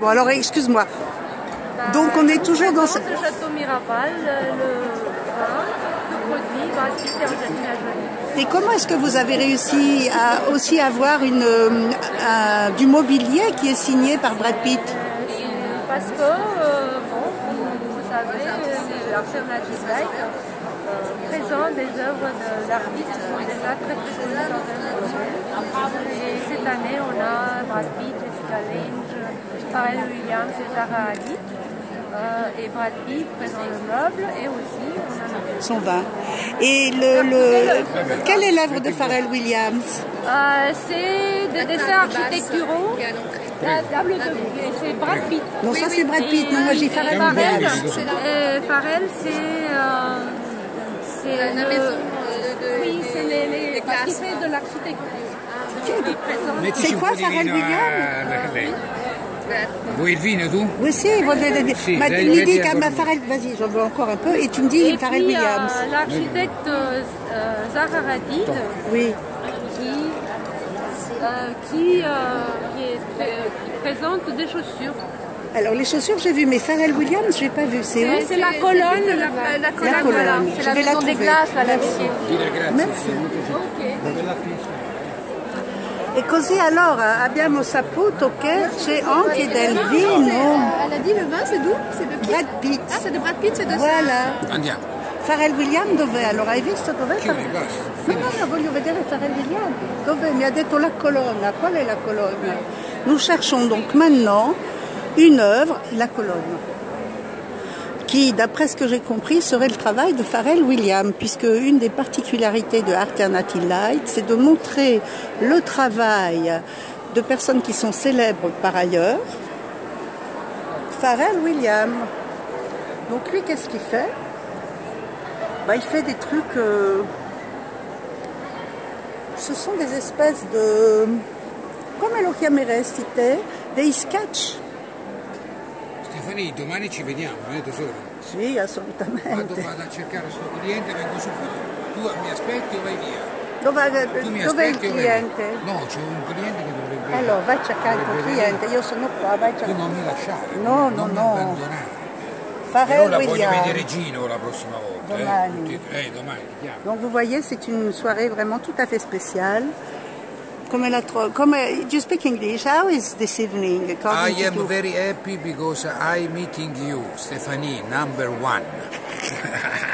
Bon alors excuse-moi. Donc on est toujours dans ce... Le château Miraval, le vin, le produit, et comment est-ce que vous avez réussi à aussi avoir une, euh, un- du mobilier qui est signé par Brad Pitt? Euh, Parce que, euh, bon, vous, savez, euh, l'Alternative Light euh, présente des œuvres de l'artiste qui sont déjà très très connues dans le. Et cette année, on a Brad Pitt, Jessica Lange, Pharrell Williams et Zara Hadid. Euh, et Brad Pitt présente le meuble et aussi on a notre Son vin. Et le, le- quelle est l'œuvre de Pharrell Williams? Euh, c'est des dessins architecturaux. La table de c'est Brad Pitt. Non, ça c'est Brad Pitt. Non, moi j'ai Pharrell Pharrell, Williams. Pharrell, c'est euh, c'est La le- maison euh, de, Oui, c'est les, les, les parce qu'il classes. fait de l'architecture. Il présente- Mettici C'est quoi, Pharrell Williams? Vuoi il vino tu? Oui, si, voglio dire. Sì, Ma dai, mi vedi ancora. ma Pharrell, vas-y, j'en veux encore un peu, et tu me dis Et Pharrell puis, Williams. euh, l'architecte euh, Zaha Hadid, Oui. qui, euh, qui, euh, qui, est- qui présente des chaussures. Alors les chaussures, j'ai vu, mais Pharrell Williams, j'ai pas vu. C'est où? C'est la colonne, la, la La colonne, colonne. voilà. Je C'est la vais la maison des trouver. glaces, là, la Merci. vecchia. Merci. Ok. E così allora abbiamo saputo che c'è anche del vino. Elle a dit le vin, c'est d'où? C'est de qui? Brad Pitt. Ah, c'est de Brad Pitt, c'est de ça. Voilà. Andiamo. Pharrell Williams dov'è? Allora hai visto dov'è? Chiudi, Pharrell- basta. No, no, no, voglio vedere Pharrell Williams. Dov'è? Mi ha detto la colonna. Qual è la colonna? Nous cherchons donc maintenant une œuvre, la colonne, qui, d'après ce que j'ai compris, serait le travail de Pharrell Williams, puisque une des particularités de Alternative Light, c'est de montrer le travail de personnes qui sont célèbres par ailleurs. Pharrell Williams. Donc lui, qu'est-ce qu'il fait? Bah, Il fait des trucs... euh, Ce sont des espèces de... Come lo chiameresti te? Dei sketch? Stefani, domani ci vediamo, eh tesoro? Sì, Quando assolutamente. vado a cercare sto cliente vengo subito. Tu mi aspetti o vai via? Mi dov'è il cliente? No, c'è un cliente che dovrebbe... Allora, vai a cercare il cliente, io sono qua, vai a venire. Tu cercare. non mi lasciare. No, no, non no. mi abbandonare. Però Pharrell la voglio vedere Gino la prossima volta. Domani. Eh, eh, domani, ti chiamo. Donc vous voyez, c'est une soirée vraiment tout à fait spéciale. Come la tro- come, do you speak English? How is this evening? I am you? very happy because I'm meeting you, Stefani, number one.